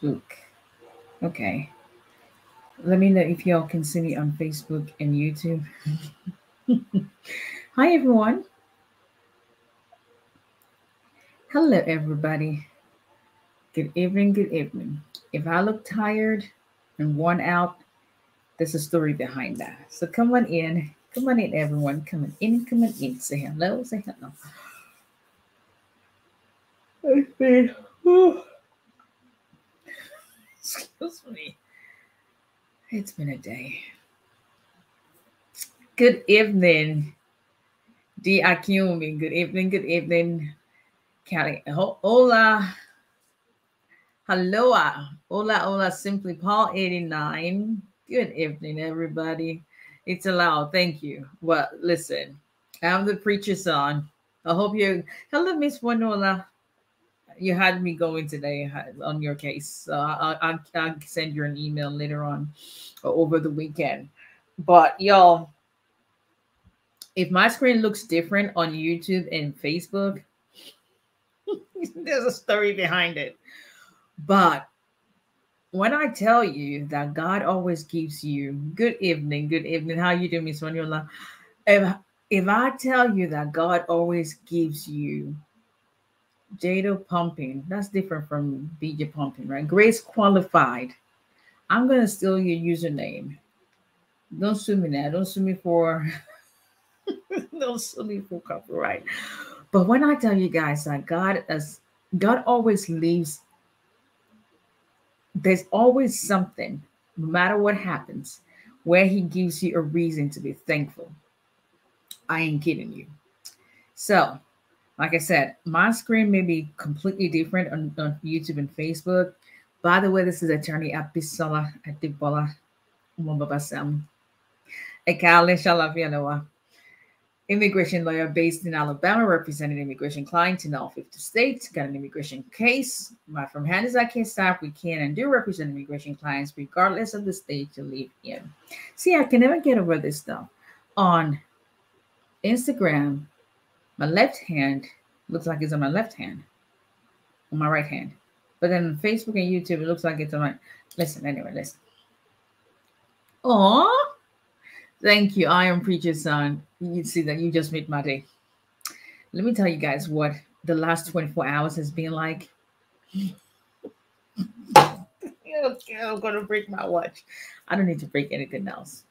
Facebook. Okay. Let me know if y'all can see me on Facebook and YouTube. Hi, everyone. Hello, everybody. Good evening, good evening. If I look tired and worn out, there's a story behind that. So come on in. Come on in, everyone. Come on in, come on in. Say hello, say hello. It's been, excuse me. It's been a day. Good evening, Di Akumi. Good evening, good evening, Kelly. Hola. Hello. Hola, hola, simply Paul 89. Good evening, everybody. It's allowed. Thank you. Well, listen, I'm the preacher's son. I hope you. Hello, Miss Wanola. You had me going today on your case. So I'll, I'll, send you an email later on uh, over the weekend. But y'all, if my screen looks different on YouTube and Facebook, there's a story behind it. But when I tell you that God always gives you good evening, good evening. How you doing, Miss Manuela? If, if I tell you that God always gives you Jado pumping, that's different from BJ pumping, right? Grace qualified. I'm gonna steal your username. Don't sue me now. Don't sue me for don't sue me for copyright. But when I tell you guys that God is God always leaves there's always something, no matter what happens, where he gives you a reason to be thankful. I ain't kidding you. So, like I said, my screen may be completely different on, on YouTube and Facebook. By the way, this is attorney Abisola Adibola Mwambabasam. Ekale Shalavianoa immigration lawyer based in Alabama, representing immigration clients in all 50 states. Got an immigration case. My is I can staff. We can and do represent immigration clients regardless of the state you live in. See, I can never get over this stuff. On Instagram, my left hand looks like it's on my left hand, on my right hand. But then Facebook and YouTube, it looks like it's on my. Listen, anyway, listen. Oh, thank you. I am Preacher's son you see that you just made my day. Let me tell you guys what the last 24 hours has been like. I'm gonna break my watch. I don't need to break anything else.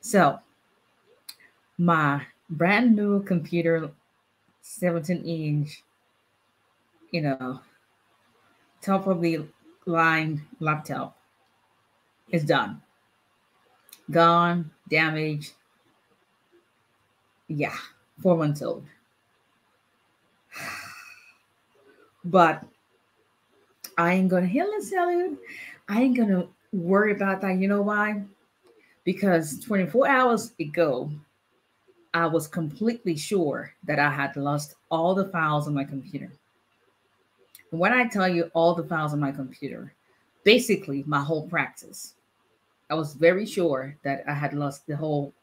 So, my brand new computer, 17 inch, you know, top of the line laptop is done. Gone, damaged, yeah, four months old. But I ain't gonna heal and salute. I ain't gonna worry about that. You know why? Because 24 hours ago, I was completely sure that I had lost all the files on my computer. When I tell you all the files on my computer, basically my whole practice, I was very sure that I had lost the whole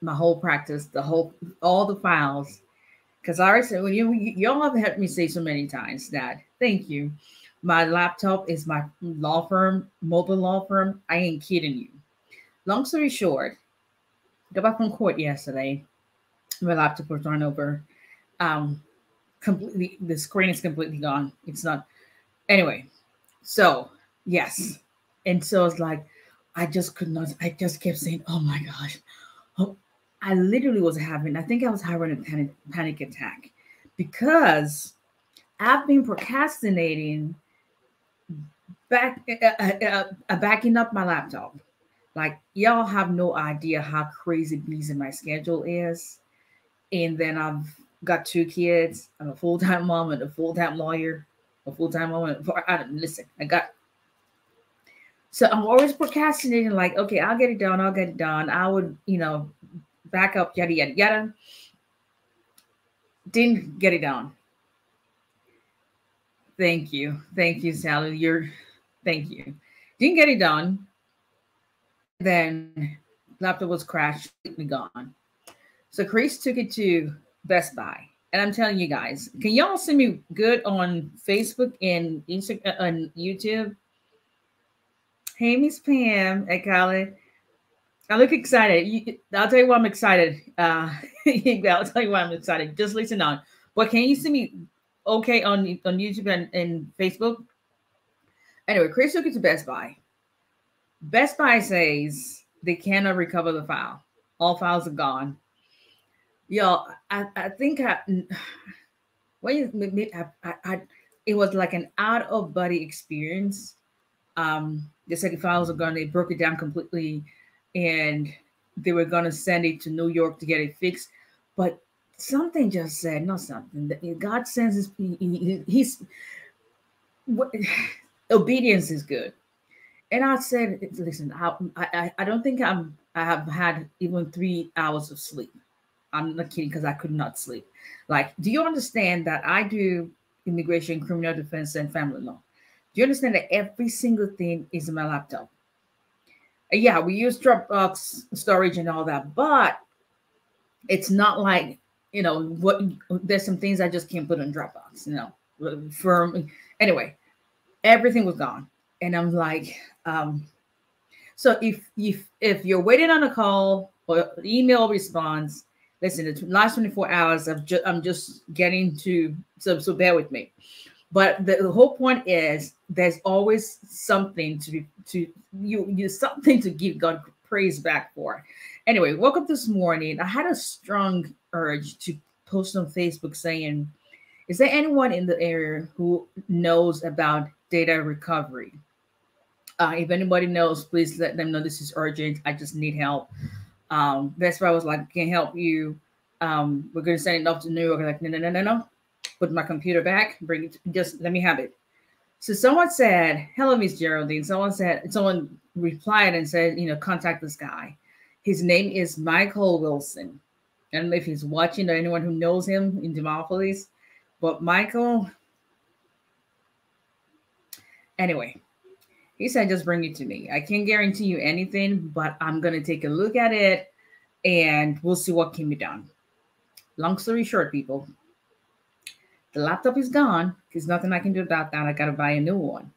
my whole practice, the whole all the files. Because I already said, well, you y'all have heard me say so many times that thank you. My laptop is my law firm, mobile law firm. I ain't kidding you. Long story short, got back from court yesterday. My laptop was run over. Um, completely the screen is completely gone. It's not anyway. So yes. And so it's like I just could not, I just kept saying, Oh my gosh, oh, I literally was having, I think I was having a panic, panic attack because I've been procrastinating back uh, uh, uh, backing up my laptop. Like y'all have no idea how crazy busy my schedule is. And then I've got two kids. I'm a full-time mom and a full-time lawyer, a full-time mom. And, I don't listen. I got so I'm always procrastinating, like, okay, I'll get it done, I'll get it done. I would, you know, back up yada, yada, yada. Didn't get it done. Thank you. Thank you, Sally. You're, thank you. Didn't get it done. Then laptop was crashed, completely gone. So Chris took it to Best Buy. And I'm telling you guys, can y'all see me good on Facebook and Instagram uh, on YouTube? Hey, Miss Pam at college. I look excited. You, I'll tell you why I'm excited. Uh, I'll tell you why I'm excited. Just listen on. But can you see me okay on on YouTube and, and Facebook? Anyway, Chris took it to Best Buy. Best Buy says they cannot recover the file. All files are gone. Yo, I, I think I when I, I, I, it was like an out of body experience. Um, they said the files are gone. They broke it down completely, and they were gonna send it to New York to get it fixed. But something just said, not something that God sends his he's what, obedience is good. And I said, listen, I, I I don't think I'm I have had even three hours of sleep. I'm not kidding because I could not sleep. Like, do you understand that I do immigration, criminal defense, and family law? Do you understand that every single thing is in my laptop? Yeah, we use Dropbox storage and all that, but it's not like you know what. There's some things I just can't put on Dropbox. You know, uh, for anyway, everything was gone, and I'm like, um, so if if if you're waiting on a call or email response listen, the last 24 hours of ju- I'm just getting to so so bear with me. But the, the, whole point is there's always something to be to you you something to give God praise back for. Anyway, woke up this morning. I had a strong urge to post on Facebook saying, Is there anyone in the area who knows about data recovery? Uh, if anybody knows, please let them know this is urgent. I just need help. Um, that's why I was like, can't help you. Um, we're gonna send it off to New York. Like, no, no, no, no, no. Put my computer back, bring it, just let me have it. So someone said, Hello, Miss Geraldine. Someone said, someone replied and said, you know, contact this guy. His name is Michael Wilson. I don't know if he's watching or anyone who knows him in Demopolis, but Michael. Anyway, he said, just bring it to me. I can't guarantee you anything, but I'm going to take a look at it and we'll see what can be done. Long story short, people, the laptop is gone. There's nothing I can do about that. I got to buy a new one.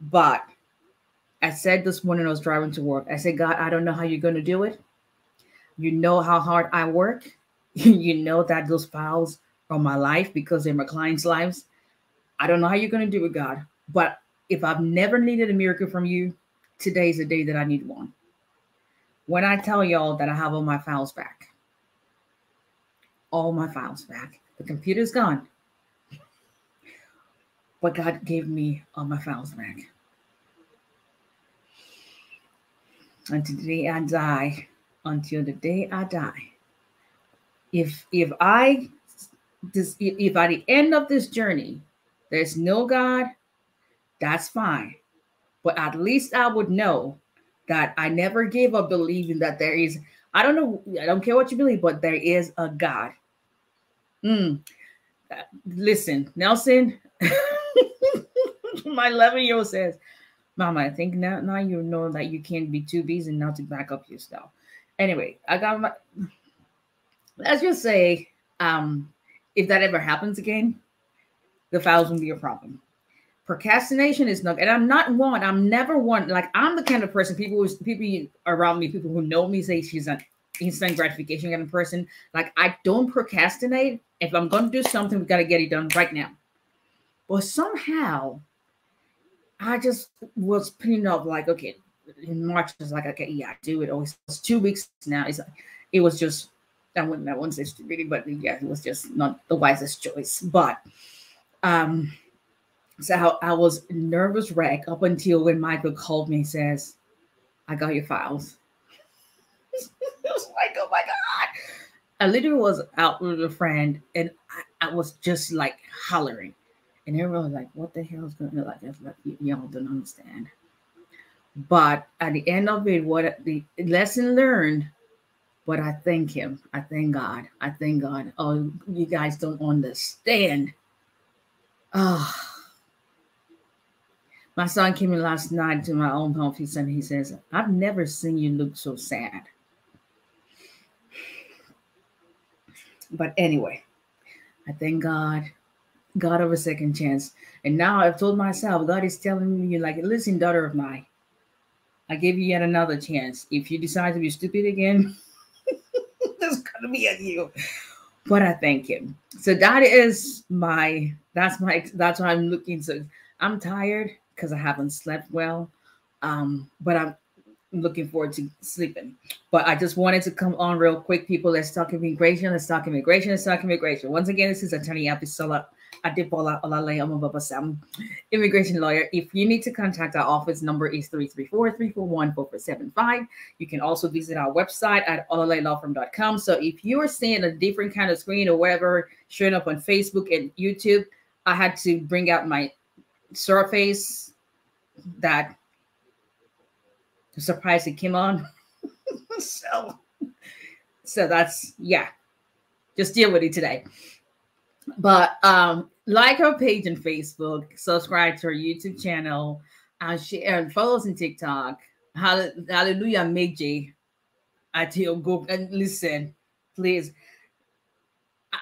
But I said this morning I was driving to work, I said, God, I don't know how you're going to do it. You know how hard I work. you know that those files are my life because they're my clients' lives. I don't know how you're going to do it, God, but if I've never needed a miracle from you, today's the day that I need one. When I tell y'all that I have all my files back, all my files back, the computer's gone. But God gave me all my files back. Until the day I die, until the day I die. If if I this if at the end of this journey there's no God, that's fine. But at least I would know that I never gave up believing that there is, I don't know, I don't care what you believe, but there is a God. Mm. Listen, Nelson, my 11 year old says, Mama, I think now, now you know that you can't be too busy not to back up your stuff. Anyway, I got my, let's just say, um, if that ever happens again, the files won't be a problem procrastination is not and i'm not one i'm never one like i'm the kind of person people who people around me people who know me say she's an instant gratification kind of person. Like i don't procrastinate. If i'm going to do something we got to get it done right now. But somehow i just was putting up like okay in march I was like okay yeah i do it. Always it's two weeks now. It's like, it was just i wouldn't i wouldn't but yeah it was just not the wisest choice. But um so I was nervous wreck up until when Michael called me and says, I got your files. it was like, oh my God. I literally was out with a friend and I, I was just like hollering. And everyone was like, what the hell is going on? Like, like y'all don't understand. But at the end of it, what the lesson learned, but I thank him. I thank God. I thank God. Oh, you guys don't understand. Oh, my son came in last night to my own home. He said, he says, I've never seen you look so sad. But anyway, I thank God, God of a second chance. And now I've told myself, God is telling me, like, listen, daughter of mine, I gave you yet another chance. If you decide to be stupid again, that's gonna be at you. But I thank him. So that is my that's my that's what I'm looking So I'm tired because I haven't slept well. Um, but I'm looking forward to sleeping. But I just wanted to come on real quick, people. Let's talk immigration. Let's talk immigration. Let's talk immigration. Once again, this is Attorney Abisola Adibola Olaleye Omababa Sam, immigration lawyer. If you need to contact our office, number is 334-341-4475. You can also visit our website at olaleyelawfirm.com. So if you are seeing a different kind of screen or whatever showing up on Facebook and YouTube, I had to bring out my surface that surprise it came on. so so that's yeah. Just deal with it today. But um like our page on Facebook, subscribe to our YouTube channel, and share and follow us on TikTok. Hallelujah, Meiji. I tell go and listen, please.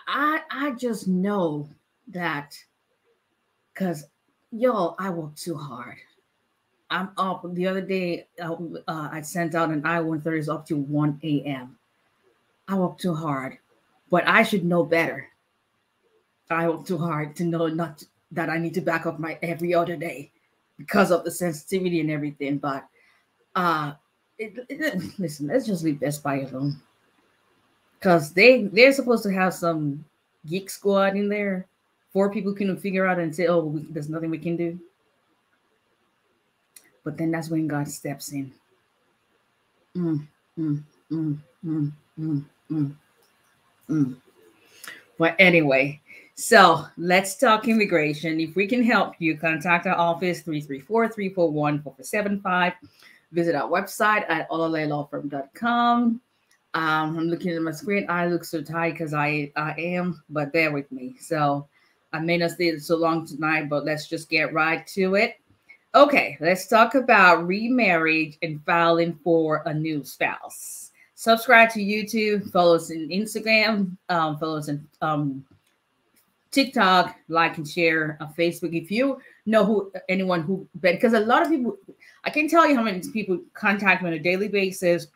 I I just know that because y'all, I work too hard. I'm up the other day. Uh, uh, I sent out an I-130 up to 1 a.m. I work too hard, but I should know better. I work too hard to know not that I need to back up my every other day because of the sensitivity and everything. But uh, it, it, listen, let's just leave Best Buy alone because they they're supposed to have some geek squad in there. Four people can figure out and say, "Oh, we, there's nothing we can do." But then that's when God steps in. Mm, mm, mm, mm, mm, mm, mm. But anyway, so let's talk immigration. If we can help you, contact our office 334 341 4475. Visit our website at olaleyelawfirm.com. Um, I'm looking at my screen. I look so tired because I, I am, but bear with me. So I may not stay so long tonight, but let's just get right to it. Okay, let's talk about remarriage and filing for a new spouse. Subscribe to YouTube, follow us on Instagram, um, follow us on um, TikTok, like and share on Facebook. If you know who anyone who, because a lot of people, I can tell you how many people contact me on a daily basis,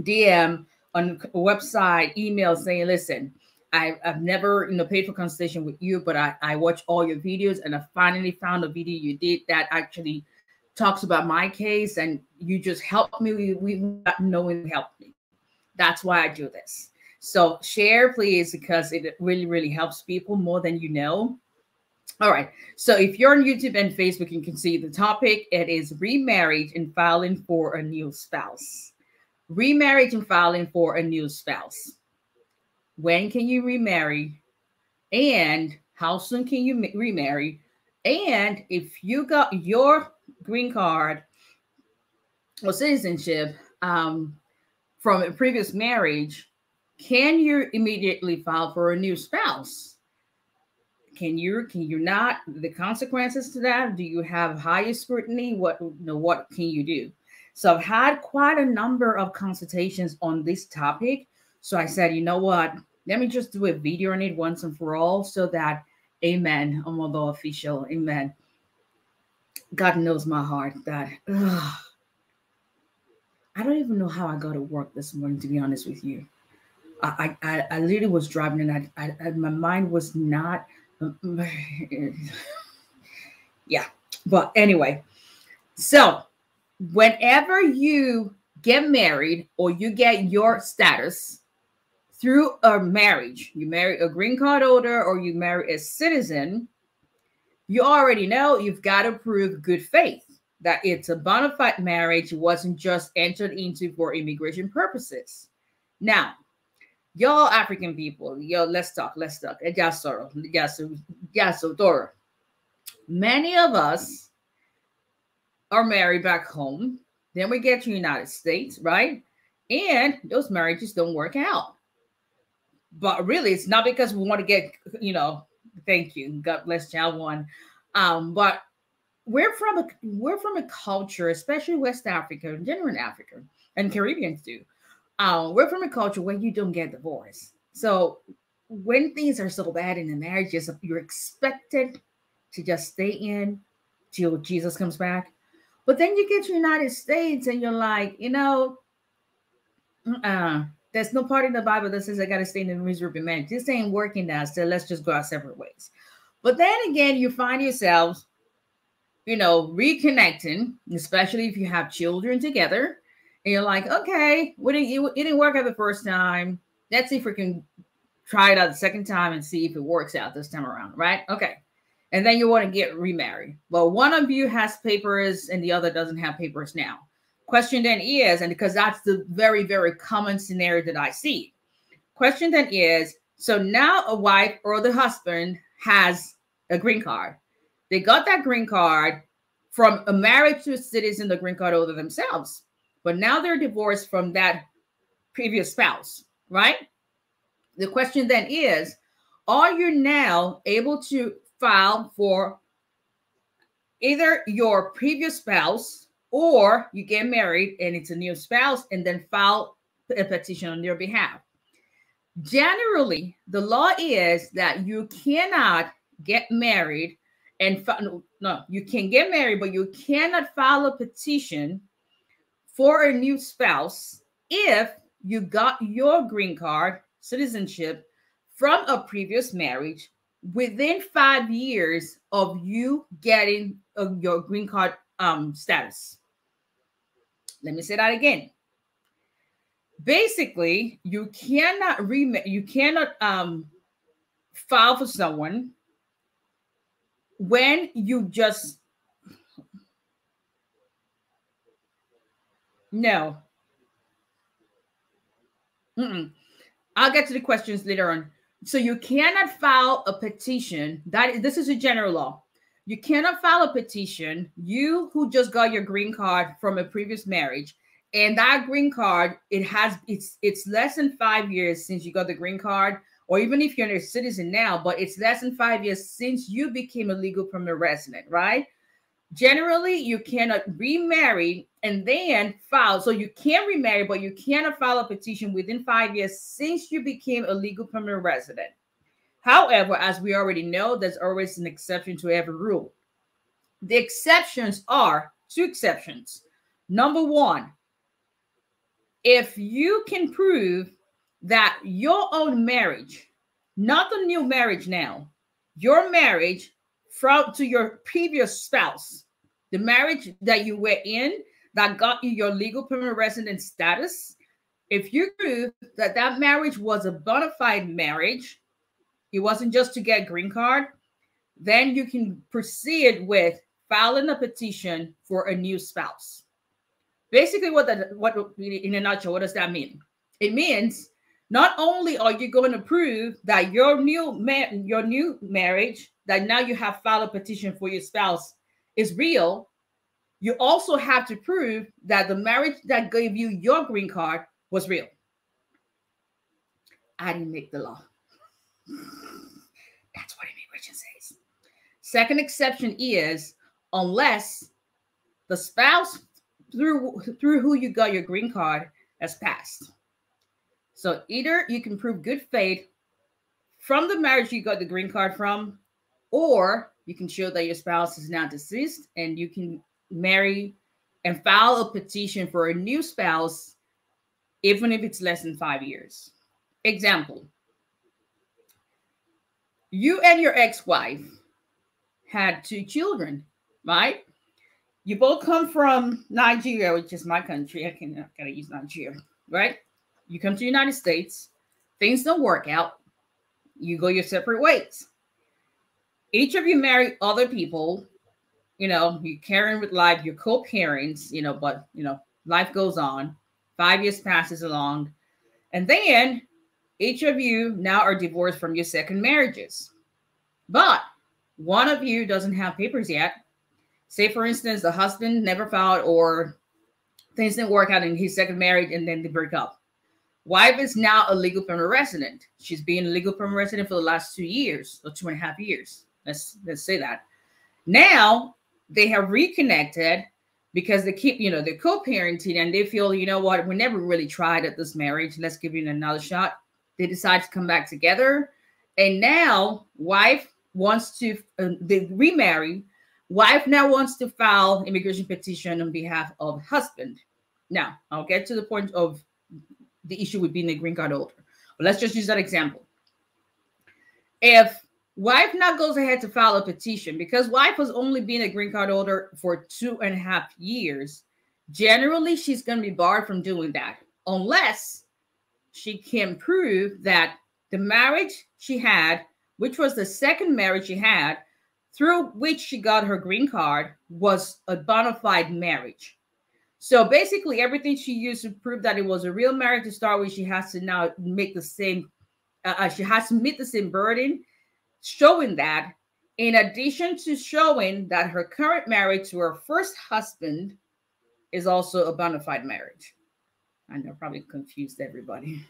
DM on a website, email saying, listen, I, have never you know paid for consultation with you, but I, I watch all your videos and I finally found a video you did that actually talks about my case and you just helped me not knowing helped me. That's why I do this. So share please because it really really helps people more than you know. All right. So if you're on YouTube and Facebook, you can see the topic. It is remarriage and filing for a new spouse. Remarriage and filing for a new spouse when can you remarry? And how soon can you remarry? And if you got your green card or citizenship um, from a previous marriage can you immediately file for a new spouse? Can you can you not? The consequences to that do you have higher scrutiny? What you know, what can you do? So i've had quite a number of consultations on this topic so I said, you know what? Let me just do a video on it once and for all so that, amen, although official, amen. God knows my heart that ugh, I don't even know how I got to work this morning, to be honest with you. I, I, I literally was driving and I, I, I my mind was not, yeah. But anyway, so whenever you get married or you get your status, through a marriage, you marry a green card holder or you marry a citizen, you already know you've got to prove good faith that it's a bona fide marriage, wasn't just entered into for immigration purposes. Now, y'all African people, yo, let's talk, let's talk. Eh, Many of us are married back home. Then we get to the United States, right? And those marriages don't work out but really it's not because we want to get you know thank you god bless child one um but we're from a we're from a culture especially west africa and general africa and caribbeans do um we're from a culture where you don't get divorced. So when things are so bad in the marriage, you're expected to just stay in till Jesus comes back. But then you get to United States and you're like, you know, uh, there's no part in the Bible that says I got to stay in the miserable marriage. This ain't working now, so let's just go our separate ways. But then again, you find yourselves, you know, reconnecting, especially if you have children together, and you're like, okay, it didn't, it didn't work out the first time. Let's see if we can try it out the second time and see if it works out this time around, right? Okay. And then you want to get remarried. Well, one of you has papers and the other doesn't have papers now. Question then is, and because that's the very, very common scenario that I see. Question then is, so now a wife or the husband has a green card. They got that green card from a marriage to a citizen, the green card holder themselves. But now they're divorced from that previous spouse, right? The question then is Are you now able to file for either your previous spouse or you get married and it's a new spouse and then file a petition on your behalf? Generally, the law is that you cannot get married and no, you can get married, but you cannot file a petition for a new spouse if you got your green card citizenship from a previous marriage within five years of you getting uh, your green card um, status. Let me say that again. Basically, you cannot re you cannot um, file for someone when you just no. Mm-mm. I'll get to the questions later on. So you cannot file a petition. That this is a general law. You cannot file a petition. You who just got your green card from a previous marriage, and that green card, it has it's it's less than five years since you got the green card, or even if you're a citizen now, but it's less than five years since you became a legal permanent resident, right? Generally, you cannot remarry and then file. So you can remarry, but you cannot file a petition within five years since you became a legal permanent resident. However, as we already know, there's always an exception to every rule. The exceptions are two exceptions. Number one, if you can prove that your own marriage, not the new marriage now, your marriage from to your previous spouse, the marriage that you were in that got you your legal permanent resident status, if you prove that that marriage was a bona fide marriage, it wasn't just to get green card, then you can proceed with filing a petition for a new spouse. Basically, what the what in a nutshell, what does that mean? It means not only are you going to prove that your new man, your new marriage that now you have filed a petition for your spouse is real, you also have to prove that the marriage that gave you your green card was real. I didn't make the law. That's what immigration says. Second exception is unless the spouse through through who you got your green card has passed. So either you can prove good faith from the marriage you got the green card from, or you can show that your spouse is now deceased and you can marry and file a petition for a new spouse, even if it's less than five years. Example you and your ex wife had two children, right? You both come from Nigeria, which is my country. I can I gotta use Nigeria, right? You come to the United States, things don't work out, you go your separate ways. Each of you marry other people, you know, you're caring with life, you're co-parents, you know, but you know, life goes on. Five years passes along, and then each of you now are divorced from your second marriages. But one of you doesn't have papers yet. Say, for instance, the husband never filed or things didn't work out in his second marriage and then they break up. Wife is now a legal permanent resident. She's been a legal permanent resident for the last two years or two and a half years. Let's let's say that. Now they have reconnected because they keep, you know, they're co-parenting and they feel, you know what, we never really tried at this marriage. Let's give it another shot. They decide to come back together. And now wife wants to uh, they remarry. Wife now wants to file immigration petition on behalf of husband. Now I'll get to the point of the issue with being a green card holder. But let's just use that example. If wife now goes ahead to file a petition because wife has only been a green card holder for two and a half years, generally she's going to be barred from doing that unless she can prove that the marriage she had, which was the second marriage she had, through which she got her green card, was a bona fide marriage. So basically, everything she used to prove that it was a real marriage to start with, she has to now make the same. Uh, uh, she has to meet the same burden, showing that, in addition to showing that her current marriage to her first husband is also a bona fide marriage. I know, probably confused everybody,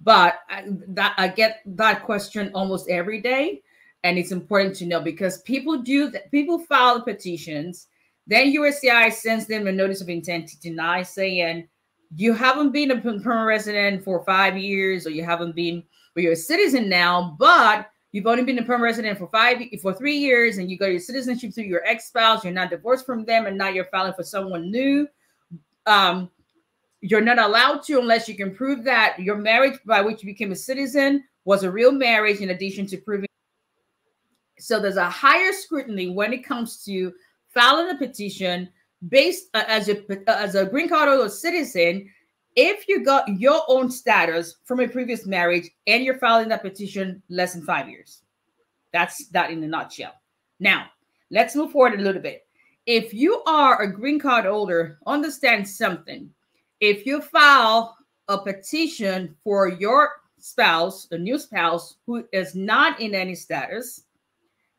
but I, that I get that question almost every day, and it's important to know because people do that. People file petitions then USCIS sends them a notice of intent to deny, saying you haven't been a permanent resident for five years, or you haven't been, or you're a citizen now, but you've only been a permanent resident for five for three years, and you got your citizenship through your ex-spouse. You're not divorced from them, and now you're filing for someone new. Um, you're not allowed to unless you can prove that your marriage by which you became a citizen was a real marriage, in addition to proving. So there's a higher scrutiny when it comes to filing a petition based uh, as a uh, as a green card or citizen if you got your own status from a previous marriage and you're filing that petition less than five years. That's that in a nutshell. Now, let's move forward a little bit. If you are a green card holder, understand something. If you file a petition for your spouse, a new spouse who is not in any status,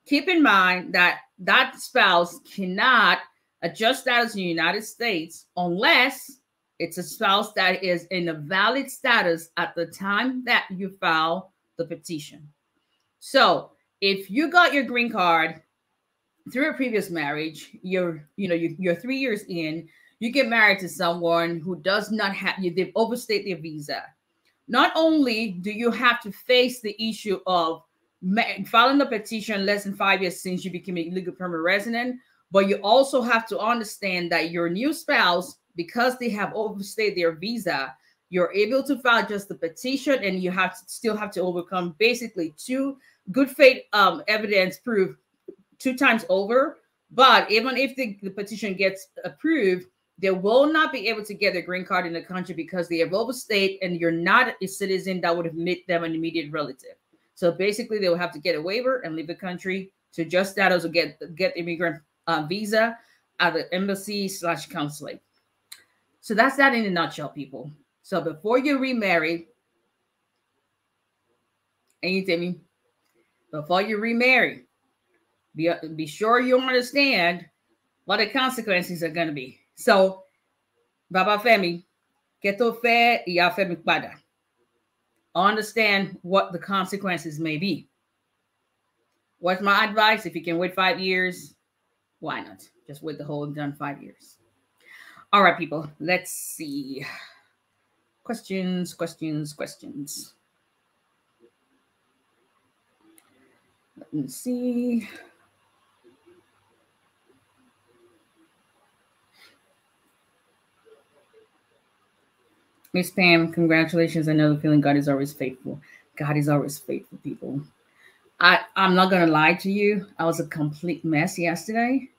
keep in mind that that spouse cannot adjust status in the United States unless it's a spouse that is in a valid status at the time that you file the petition. So if you got your green card through a previous marriage, you're you know you, you're three years in, you get married to someone who does not have you they've overstayed their visa. Not only do you have to face the issue of filing the petition less than five years since you became a legal permanent resident. But you also have to understand that your new spouse, because they have overstayed their visa, you're able to file just the petition and you have to still have to overcome basically two good faith um, evidence proof two times over. But even if the, the petition gets approved, they will not be able to get a green card in the country because they have overstayed and you're not a citizen that would admit them an immediate relative. So basically, they will have to get a waiver and leave the country to just status or get get immigrant uh, visa at the embassy slash consulate. So that's that in a nutshell, people. So before you remarry, me, before you remarry, be, be sure you understand what the consequences are going to be. So, Baba Femi, keto fe ya femi pada understand what the consequences may be. What's my advice? If you can wait five years, why not? Just wait the whole done five years. All right, people, let's see. Questions, questions, questions. Let me see. Miss Pam, congratulations. I know the feeling God is always faithful. God is always faithful, people. I, I'm not gonna lie to you. I was a complete mess yesterday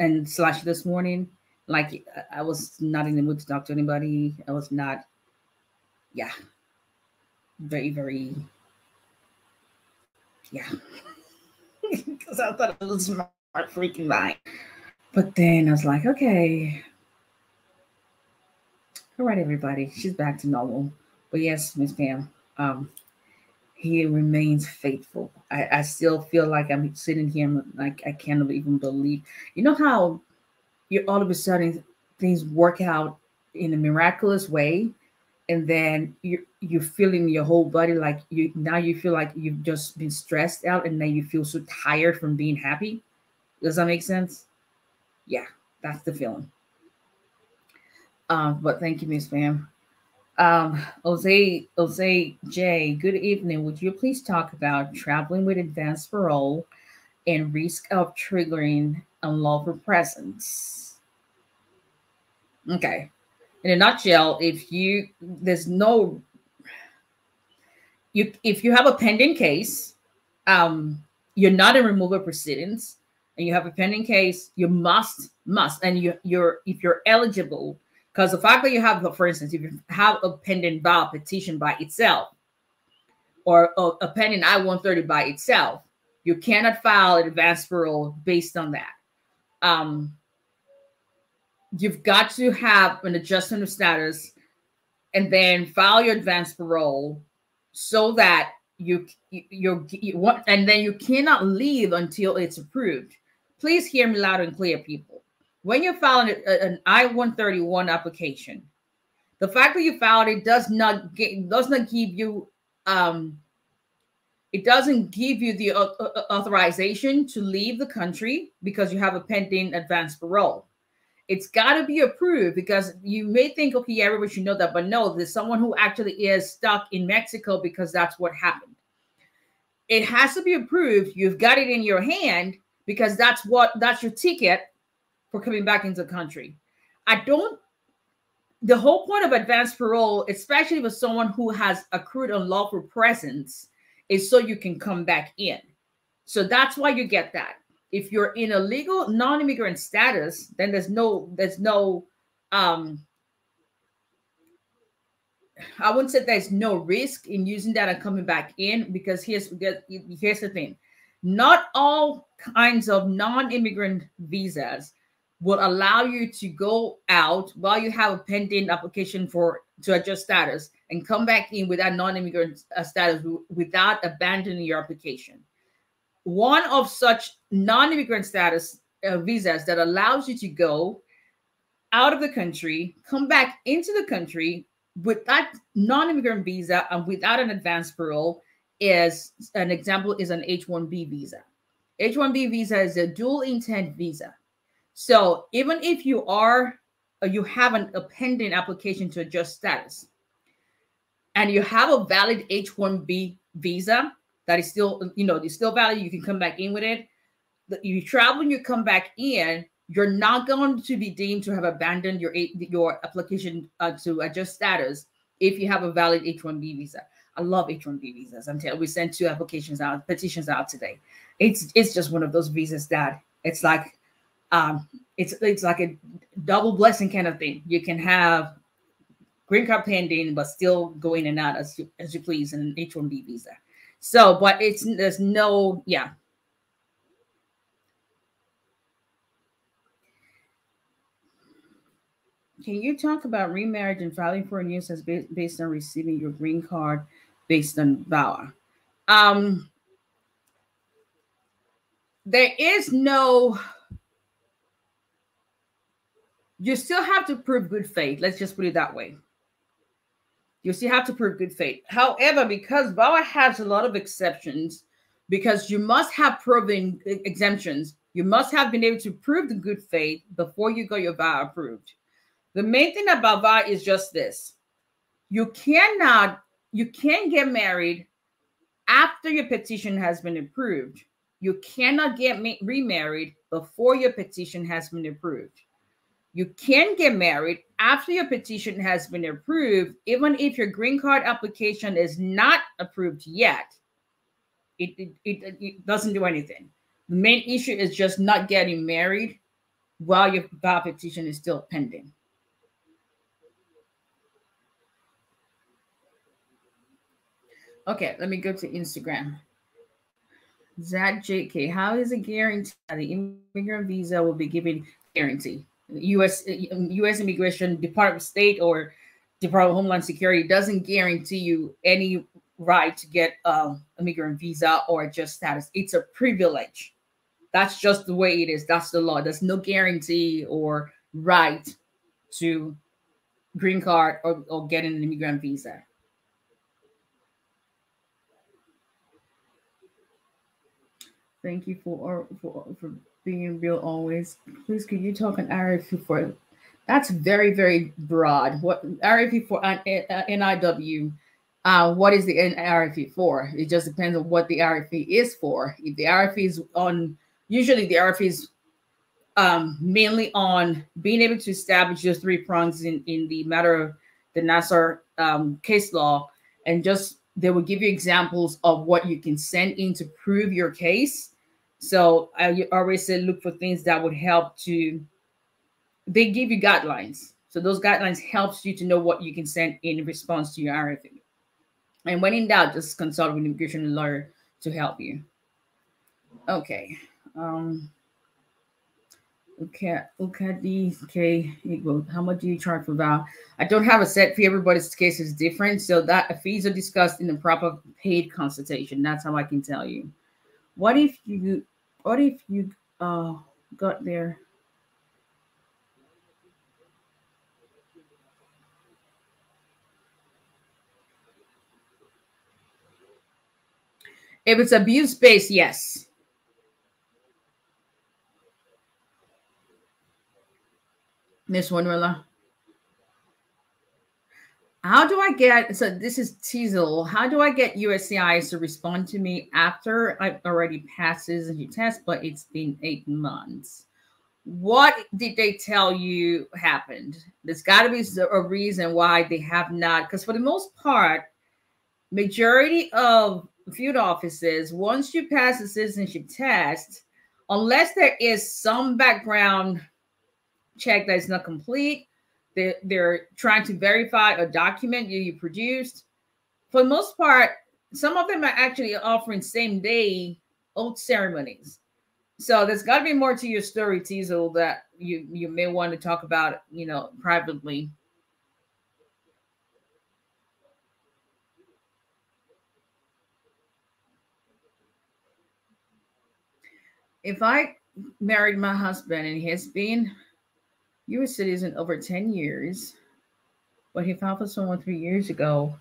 and slash this morning. Like I was not in the mood to talk to anybody. I was not, yeah. Very, very yeah. Because I thought it was my freaking lie. But then I was like, okay, all right, everybody. She's back to normal. But yes, Miss Pam, um, he remains faithful. I, I still feel like I'm sitting here like I can't even believe. You know how you all of a sudden things work out in a miraculous way, and then you you're feeling your whole body like you now you feel like you've just been stressed out, and then you feel so tired from being happy. Does that make sense? Yeah, that's the feeling. Um, but thank you, Miss Pam. Um, Jose, Jose J, good evening. Would you please talk about traveling with advanced parole and risk of triggering unlawful presence? Okay. In a nutshell, if you there's no you if you have a pending case, um, you're not in removal proceedings, and you have a pending case, you must must, and you you're if you're eligible because the fact that you have, for instance, if you have a pending VAWA petition by itself or a, a pending I-130 by itself, you cannot file an advance parole based on that. Um, you've got to have an adjustment of status and then file your advance parole so that you you you want and then you cannot leave until it's approved. Please hear me loud and clear, people when you're filing an I-131 application, the fact that you filed it does not get, does not give you um, it doesn't give you the uh, uh, authorization to leave the country because you have a pending advance parole. It's got to be approved because you may think, okay, everybody should know that, but no, there's someone who actually is stuck in Mexico because that's what happened. It has to be approved. You've got it in your hand because that's what that's your ticket for coming back into the country. I don't the whole point of advanced parole, especially with someone who has accrued unlawful presence, is so you can come back in. So that's why you get that. If you're in a legal non-immigrant status, then there's no there's no um I wouldn't say there's no risk in using that and coming back in because here's here's the thing. Not all kinds of non-immigrant visas will allow you to go out while you have a pending application for to adjust status and come back in with that non-immigrant uh, status without abandoning your application. One of such non-immigrant status uh, visas that allows you to go out of the country, come back into the country with that non-immigrant visa and without an advance parole is an example is an H-1B visa. H-1B visa is a dual intent visa so even if you are, uh, you have an, a pending application to adjust status, and you have a valid H-1B visa that is still, you know, it's still valid, you can come back in with it. You travel and you come back in, you're not going to be deemed to have abandoned your your application uh, to adjust status if you have a valid H-1B visa. I love H-1B visas. I'm we sent two applications out, petitions out today. It's it's just one of those visas that it's like um, it's it's like a double blessing kind of thing. You can have green card pending, but still go in and out as you, as you please in an H-1B visa. So, but it's there's no yeah. Can you talk about remarriage and filing for a new as based on receiving your green card based on VAWA? Um, there is no you still have to prove good faith. Let's just put it that way. You still have to prove good faith. However, because VAWA has a lot of exceptions, because you must have proven exemptions, you must have been able to prove the good faith before you got your VAWA approved. The main thing about VAWA is just this. You cannot, you can't get married after your petition has been approved. You cannot get remarried before your petition has been approved. You can get married after your petition has been approved, even if your green card application is not approved yet. It, it, it, it doesn't do anything. The main issue is just not getting married while your petition is still pending. Okay, let me go to Instagram. Zach JK, how is it guaranteed the immigrant visa will be given guarantee? U.S. U.S. Immigration Department of State or Department of Homeland Security doesn't guarantee you any right to get um, immigrant visa or just status. It's a privilege. That's just the way it is. That's the law. There's no guarantee or right to green card or, or getting an immigrant visa. Thank you for for, for being real always. Please, could you talk in Arabic for That's very, very broad. What RFE for uh, NIW? Uh, what is the RFE for? It just depends on what the RFE is for. If the RFE is on, usually the RFE is um, mainly on being able to establish those three prongs in, in the matter of Dhanasar um, case law, and just they will give you examples of what you can send in to prove your case. So I always say look for things that would help to. They give you guidelines, so those guidelines helps you to know what you can send in response to your RFE. And when in doubt, just consult with immigration lawyer to help you. Okay. Um, Okay, okay, okay. How much do you charge for that? I don't have a set fee. Everybody's case is different, so that fees are discussed in the proper paid consultation. That's how I can tell you. What if you? What if you uh got there? If it's abuse based, yes. Miss Winrilla. How do I get so this is Teasel. How do I get USCIS to respond to me after I've already passed the citizenship test, but it's been eight months? What did they tell you happened? There's got to be a reason why they have not, because for the most part, majority of field offices, once you pass the citizenship test, unless there is some background check that is not complete. They're, they're trying to verify a document you, you produced. For the most part, some of them are actually offering same day old ceremonies. So there's got to be more to your story, Teasel, that you you may want to talk about, you know, privately. If I married my husband and he has been U.S. citizen over 10 years, but he filed for someone three years ago.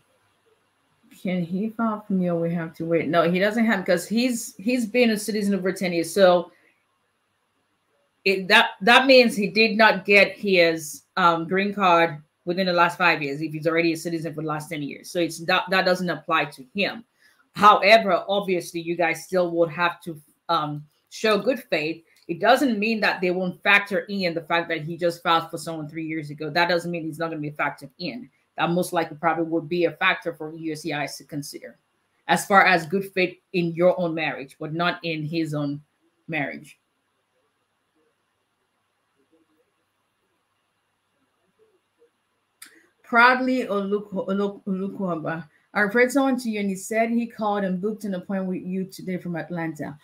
Can he file for me or we have to wait? No, he doesn't have because he's he's been a citizen over 10 years. So it that that means he did not get his um, green card within the last five years if he's already a citizen for the last 10 years. So it's that that doesn't apply to him. However, obviously, you guys still would have to um, show good faith it doesn't mean that they won't factor in the fact that he just filed for someone three years ago. That doesn't mean he's not going to be factored in. That most likely probably would be a factor for USCIS to consider as far as good faith in your own marriage, but not in his own marriage. Proudly Olukwamba. I referred someone to you and he said he called and booked an appointment with you today from Atlanta.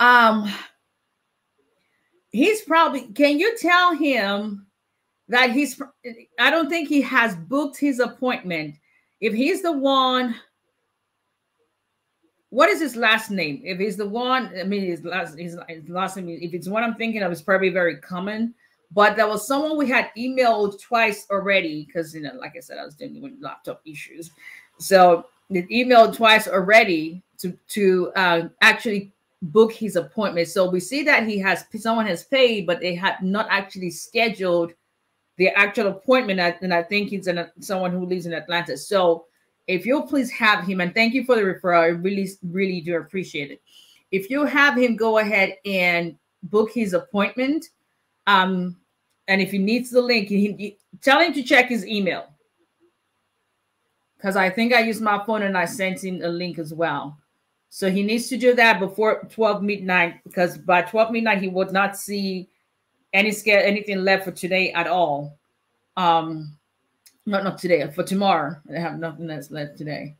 Um, he's probably can you tell him that he's i don't think he has booked his appointment. If he's the one what is his last name? If he's the one i mean his last his, his last name if it's what i'm thinking of it's probably very common. But there was someone we had emailed twice already because you know like i said i was dealing with laptop issues. So they emailed twice already to to uh, actually book his appointment. So we see that he has someone has paid, but they have not actually scheduled the actual appointment. And I think he's an, someone who lives in Atlanta. So if you'll please have him, and thank you for the referral. I really, really do appreciate it. If you have him go ahead and book his appointment, um, and if he needs the link, he, he, tell him to check his email. Because I think I used my phone and I sent him a link as well. So he needs to do that before 12 midnight because by 12 midnight he would not see any scale anything left for today at all. Um not not today, for tomorrow. I have nothing that's left today.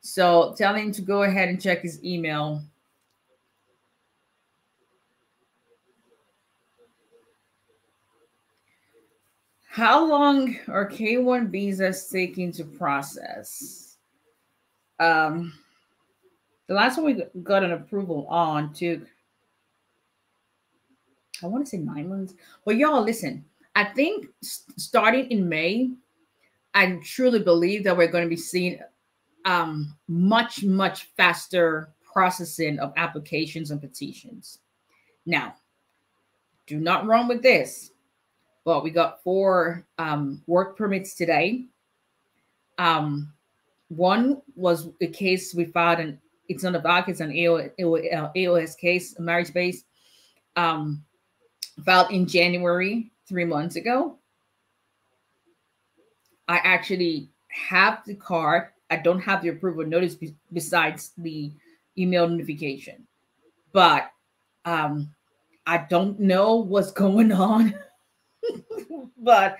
So tell him to go ahead and check his email. How long are K1 visas taking to process? Um the last one we got an approval on took, I want to say nine months. But y'all, listen, I think starting in May, I truly believe that we're going to be seeing um, much, much faster processing of applications and petitions. Now, do not run with this. but we got four um, work permits today. Um, one was a case we filed, and it's on the back. It's an AO, AOS case, marriage based, um, filed in January, three months ago. I actually have the card. I don't have the approval notice be- besides the email notification, but um, I don't know what's going on. but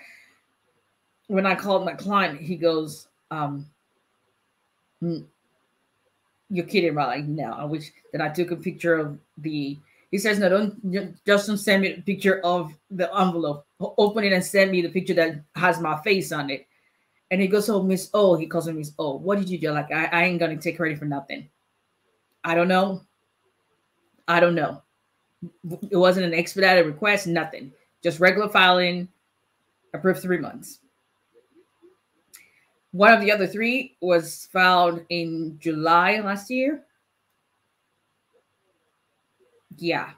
when I called my client, he goes, um, mm, "You're kidding, right?" Like, no. I wish that I took a picture of the. He says, "No, don't just don't send me a picture of the envelope. Open it and send me the picture that has my face on it." And he goes, "Oh, Miss O." He calls me Miss O. What did you do? Like, I, I ain't gonna take credit for nothing. I don't know. I don't know. It wasn't an expedited request. Nothing. Just regular filing. Approved three months. One of the other three was found in July last year. Yeah.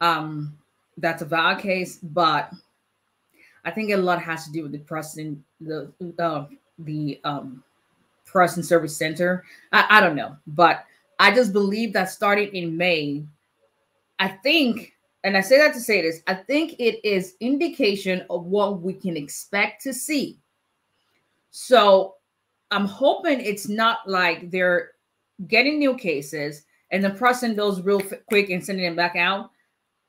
Um, that's a valid case, but I think a lot has to do with the person, the uh, the um, press and service center. I, I don't know, but I just believe that starting in May, I think, and I say that to say this, I think it is indication of what we can expect to see so I'm hoping it's not like they're getting new cases and then pressing those real quick and sending them back out.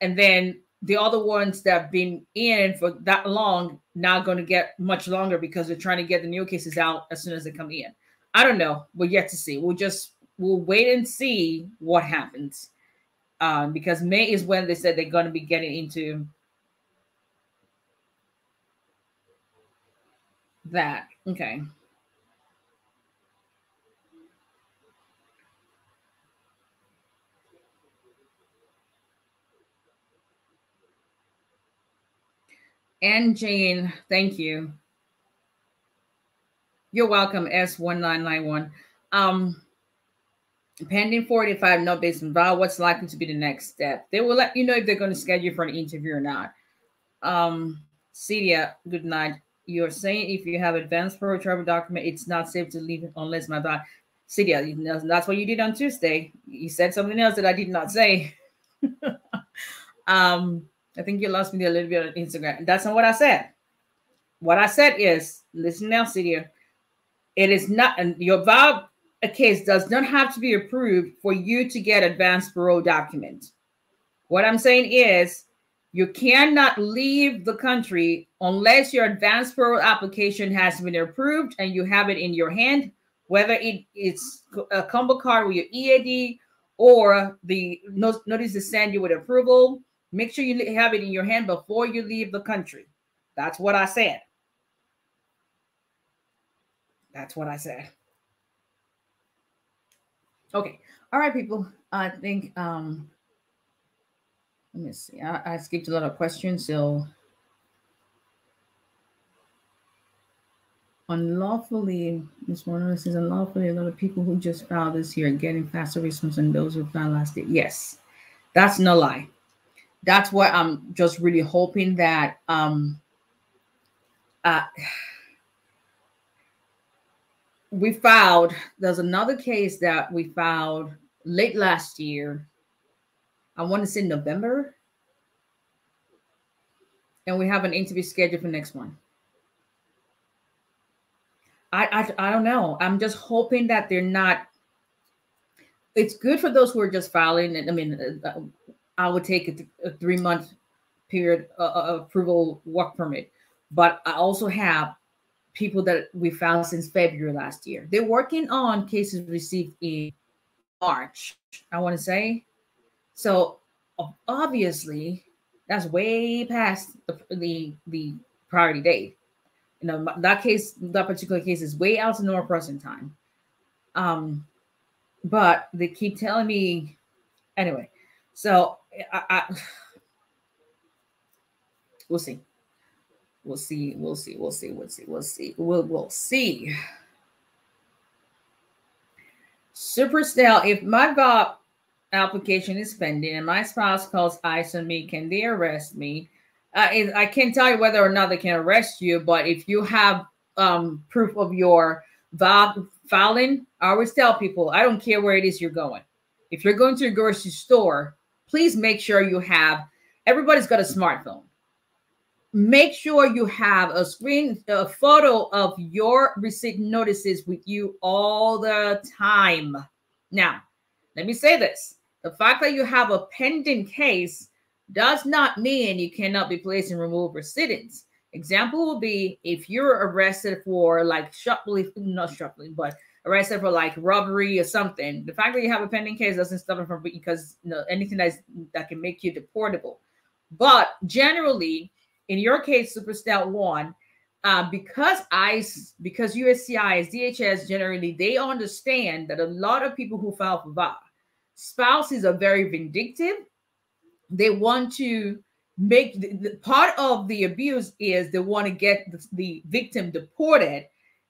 And then the other ones that have been in for that long not going to get much longer because they're trying to get the new cases out as soon as they come in. I don't know. We're yet to see. We'll just we'll wait and see what happens. Um, because May is when they said they're going to be getting into that. Okay. And Jane, thank you. You're welcome, S1991. Um, pending 45 no on vow, what's likely to be the next step? They will let you know if they're going to schedule for an interview or not. Um, Celia, good night you're saying if you have advanced pro travel document, it's not safe to leave unless my body. See, yeah, that's what you did on Tuesday. You said something else that I did not say. um, I think you lost me a little bit on Instagram. That's not what I said. What I said is, listen now, Cydia. It is not, and your vow a case does not have to be approved for you to get advanced parole document. What I'm saying is, you cannot leave the country unless your advanced parole application has been approved and you have it in your hand, whether it, it's a combo card with your EAD or the notice to send you with approval. Make sure you have it in your hand before you leave the country. That's what I said. That's what I said. Okay. All right, people. I think um let me see. I, I skipped a lot of questions, so unlawfully, Ms. Warner says unlawfully, a lot of people who just filed this year are getting faster response than those who filed last year. Yes, that's no lie. That's what I'm just really hoping that um uh we filed there's another case that we filed late last year I want to say November. And we have an interview scheduled for next one. I, I I don't know. I'm just hoping that they're not. It's good for those who are just filing. I mean, uh, I would take a, th- a three month period uh, uh, approval work permit, but I also have people that we filed since February last year. They're working on cases received in March. I want to say so obviously, that's way past the the, the priority date. You know, that case, that particular case is way out to normal person time. Um, but they keep telling me anyway. So I, I we'll see. We'll see. We'll see. We'll see. We'll see. We'll see. We'll we'll see. Super stale. If my application is pending and my spouse calls ICE on me, can they arrest me? I, can't tell you whether or not they can arrest you, but if you have um, proof of your filing, I always tell people, I don't care where it is you're going. If you're going to a grocery store, please make sure you have. Everybody's got a smartphone. Make sure you have a screen, a photo of your receipt notices with you all the time. Now, let me say this: the fact that you have a pending case does not mean you cannot be placed in removal proceedings. Example will be if you're arrested for like shoplifting, not shoplifting, but arrested for like robbery or something. The fact that you have a pending case doesn't stop it from because you know anything that's that can make you deportable. But generally, in your case, Super Stout one, uh, because ICE, because USCIS, DHS generally, they understand that a lot of people who file for VAWA, spouses are very vindictive they want to make the, the, part of the abuse is they want to get the, the victim deported.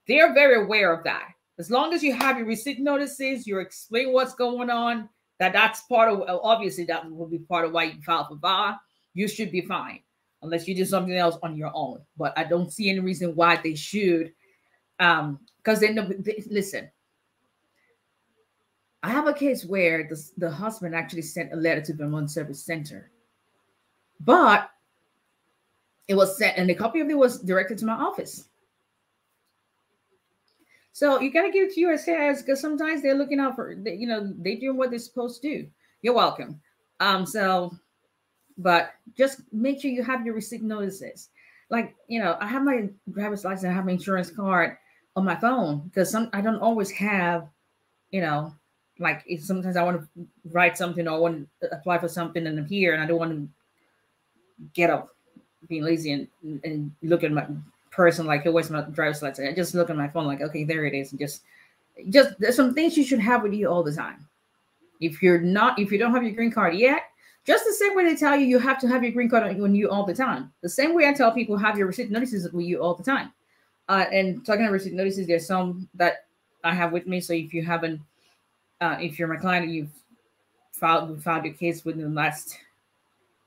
They're very aware of that. As long as you have your receipt notices, you explain what's going on, that that's part of obviously that will be part of why you file for VAWA. You should be fine unless you do something else on your own. But I don't see any reason why they should, um, because they know. They, listen, I have a case where the, the husband actually sent a letter to Vermont Service Center, but it was sent, and a copy of it was directed to my office. So you gotta give it to USCIS because sometimes they're looking out for, you know, they doing what they're supposed to do. You're welcome. Um, so, but just make sure you have your receipt notices. Like, you know, I have my driver's license, I have my insurance card on my phone because some I don't always have, you know, like sometimes I want to write something or I want to apply for something and I'm here and I don't want to get up being lazy and, and look at my person like hey, where's my driver's license? I just look at my phone like okay there it is and just just there's some things you should have with you all the time. If you're not if you don't have your green card yet, just the same way they tell you you have to have your green card on you all the time. The same way I tell people have your receipt notices with you all the time. Uh, and talking about receipt notices, there's some that I have with me. So if you haven't uh, if you're my client you've filed filed your case within the last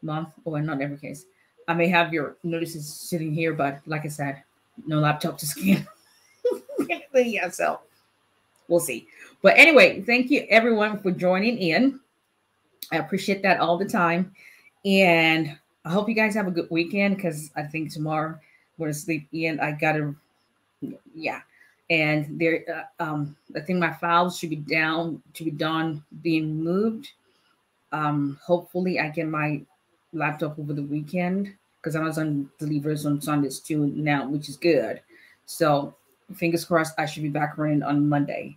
month, or not every case, I may have your notices sitting here, but like I said, no laptop to scan. yeah, so we'll see. But anyway, thank you everyone for joining in. I appreciate that all the time. And I hope you guys have a good weekend because I think tomorrow we're gonna sleep in. I gotta, yeah and there uh, um, i think my files should be down to be done being moved. Um, hopefully i get my laptop over the weekend because amazon delivers on sundays too now which is good. So fingers crossed i should be back running on monday.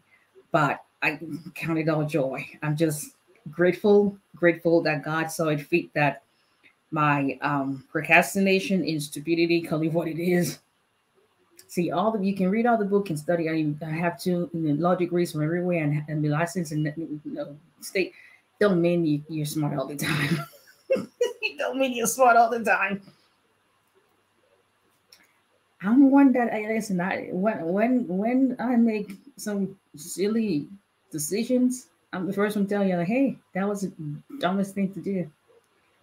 But i count it all joy. I'm just grateful grateful that god saw it fit that my um, procrastination and stupidity call it what it is see all the you can read all the book and study. I, I have know, law degrees from everywhere and, and be licensed in you know, state. Don't mean you, you're smart all the time. don't mean you're smart all the time. I'm one that I listen. I when when when I make some silly decisions, I'm the first one telling you like, "Hey, that was the dumbest thing to do."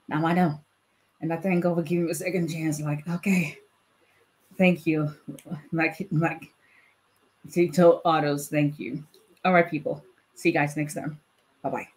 Now I know, and I thank God for giving me a second chance. Like, okay, Thank you, Mike. Mike. Tito Autos. Thank you. All right, people. See you guys next time. Bye bye.